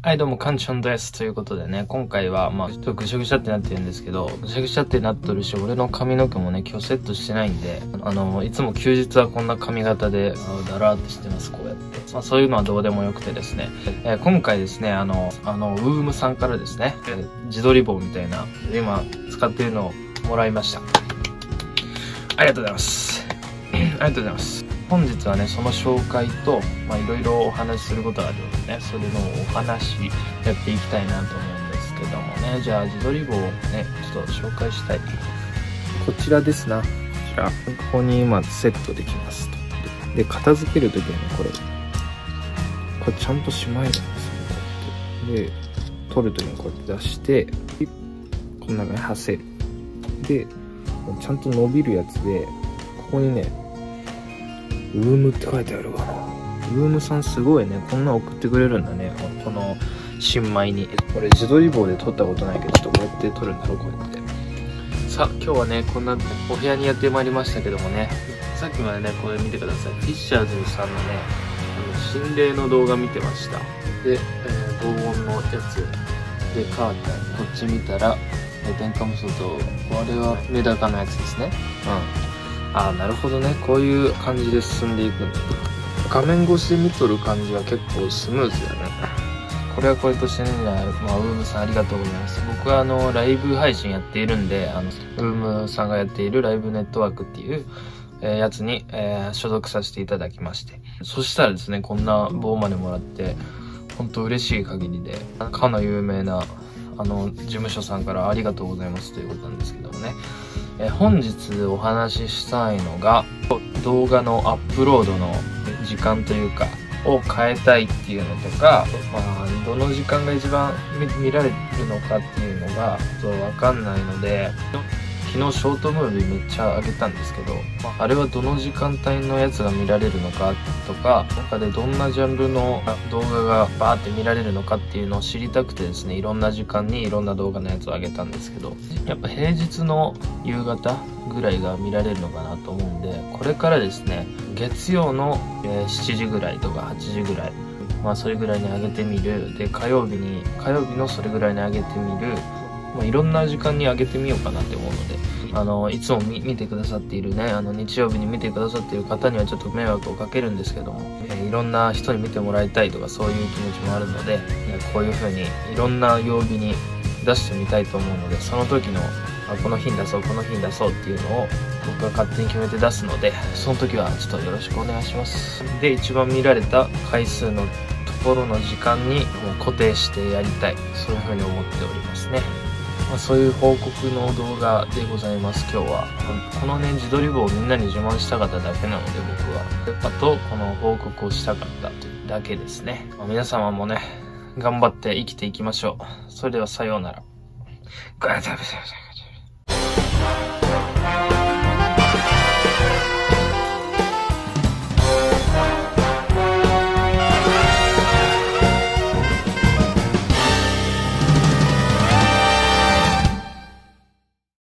はい、どうも、カンチョンです。ということでね、今回は、まあ、ちょっとぐしゃぐしゃってなってるんですけど、ぐしゃぐしゃってなっとるし、俺の髪の毛もね、今日セットしてないんで、あの、いつも休日はこんな髪型で、だらーってしてます、こうやって。まあ、そういうのはどうでもよくてですね、えー、今回ですね、あの、あの、ウームさんからですね、えー、自撮り棒みたいな、今、使ってるのをもらいました。ありがとうございます。ありがとうございます。本日はねその紹介とまあいろいろお話しすることがあるのでねそれのお話やっていきたいなと思うんですけどもね。じゃあ自撮り棒をねちょっと紹介したい。こちらですな。こちらここに今セットできますと。で片付けるときはねこれ。これちゃんとしまえるんですよこうやって。で取るときにこうやって出してこんな感じでせる。でちゃんと伸びるやつでここにねウームって書いてあるかな。ウームさんすごいね。こんな送ってくれるんだね。この新米に。これ自撮り棒で撮ったことないけど、ちょっとこうやって撮るんだろう、こうやって。さあ、今日はね、こんなお部屋にやってまいりましたけどもね。さっきまでね、これ見てください。フィッシャーズさんのね、あの心霊の動画見てました。で、えー、防音のやつ。で、カーテン。こっち見たら、電化無双と、これはメダカのやつですね。うん。ああなるほどねこういう感じで進んでいくんだ画面越しで見とる感じは結構スムーズだねこれはこれとしてね、まあ、ウームさんありがとうございます僕はあのライブ配信やっているんであのウームさんがやっているライブネットワークっていうえ、やつに、えー、所属させていただきまして。そしたらですね、こんな棒までもらって、ほんと嬉しい限りで、かの有名な、あの、事務所さんからありがとうございますということなんですけどもね。え本日お話ししたいのが動画のアップロードの時間というかを変えたいっていうのとか、まあ、どの時間が一番見られるのかっていうのがちょっとわかんないので昨日ショートムービーめっちゃ上げたんですけど、まあ、あれはどの時間帯のやつが見られるのかとか中でどんなジャンルの動画がバーって見られるのかっていうのを知りたくてですねいろんな時間にいろんな動画のやつを上げたんですけどやっぱ平日の夕方ぐらいが見られるのかなと思うんでこれからですね月曜の7時ぐらいとか8時ぐらいまあそれぐらいに上げてみる。で火曜日に火曜日のそれぐらいに上げてみる。まあ、いろんな時間に上げてみようかなって思うので、あの、いつも見てくださっているね、あの、日曜日に見てくださっている方にはちょっと迷惑をかけるんですけども、えー、いろんな人に見てもらいたいとかそういう気持ちもあるので、こういう風にいろんな曜日に出してみたいと思うので、その時の、あこの日に出そう、この日に出そうっていうのを僕が勝手に決めて出すので、その時はちょっとよろしくお願いします。で、一番見られた回数のところの時間にもう固定してやりたい。そういう風に思っておりますね。まあ、そういう報告の動画でございます今日は。このね自撮り棒をみんなに自慢したかっただけなので僕は。あとこの報告をしたかったというだけですね、まあ、皆様もね頑張って生きていきましょう。それではさようなら。